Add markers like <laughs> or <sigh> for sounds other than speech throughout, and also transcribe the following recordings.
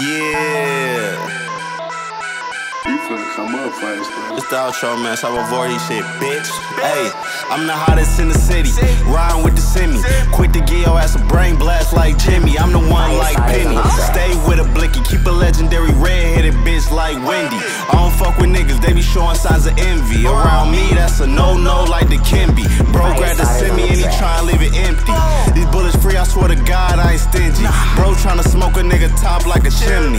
Yeah. You finna come up fast, bro. It's the outro, man. So I avoid this shit, bitch. Hey, I'm the hottest in the city. Riding with the semi. Quick to give your ass a brain blast like Jimmy. I'm the one like Penny. Stay with a blicky. Keep a legendary red-headed bitch like Wendy. I don't fuck with niggas. They be showing signs of envy. Around me, that's a no-no like the Kimby. Stingy. Bro tryna smoke a nigga top like a chimney.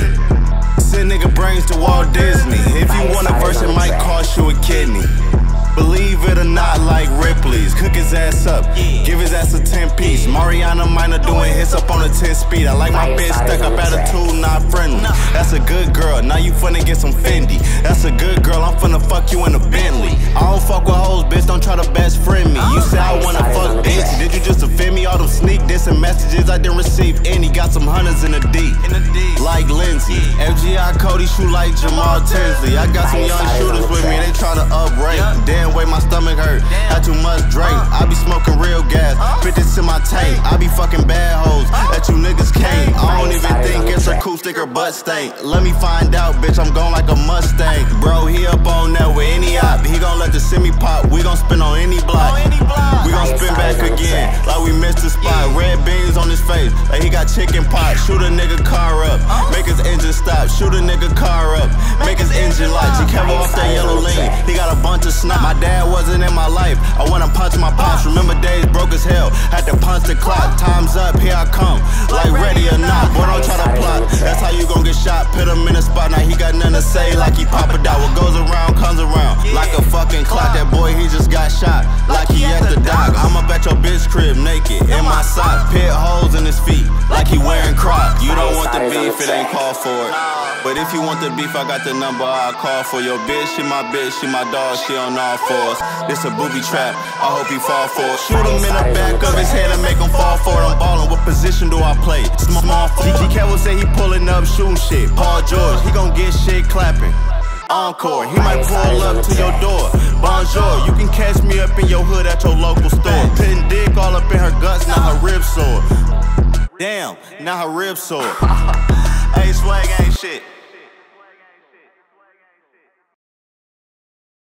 Send nigga brains to Walt Disney. If you want a verse, it might cost you a kidney. Believe it or not, like Ripley's. Cook his ass up, give his ass a 10 piece. Mariana Minor doing hits up on a 10 speed. I like my bitch stuck up attitude, not friendly. That's a good girl, now you finna get some Fendi. That's a good girl, I'm finna fuck you in a Bentley. I don't fuck with hoes, bitch, don't try to best friend me. You say I wanna All them sneak dissing messages, I didn't receive any. Got some hunters in the D, like Lindsey. FGI Cody shoot like Jamal Tinsley. I got some young shooters with me, they tryna uprate. Damn way my stomach hurt, had too much drink. I be smoking real gas, fit this in my tank. I be fucking bad hoes that you niggas can't. I don't even think it's acoustic or butt stank. Let me find out, bitch, I'm going like a Mustang. Bro, he up on that with any op. He gon' let the semi pop. We gon' spin on any block. Gon' spin back again, like we missed the spot. Red beans on his face, like he got chicken pot. Shoot a nigga car up, make his engine stop. Shoot a nigga car up, make his engine light. G Kevin off that yellow lane, he got a bunch of snot. My dad wasn't in my life, I wanna punch my pops. Remember days broke as hell, had to punch the clock. Time's up, here I come, like ready or not. Boy, don't try to plot, that's how you gon' get shot. Put him in a spot, now he got nothing to say, like he pop it out. What goes around comes around, like a fucking clock. That boy, he just got shot, like he crib naked, in my socks, pit holes in his feet, like he wearing Crocs. You don't want the beef, it ain't called for it. But if you want the beef, I got the number I'll call for your bitch. She my bitch, she my dog, she on all fours. This a booby trap, I hope he fall for it. Shoot him in the back of his head and make him fall for it. I'm ballin', what position do I play? Small GG Kevin say he pulling up shooting shit. Paul George, he gon' get shit clapping. Encore, he might pull up to your door. Bonjour, you can catch me up in your hood at your local store. Putting dick all up in her guts, now her ribs sore. Damn, now her ribs sore. <laughs>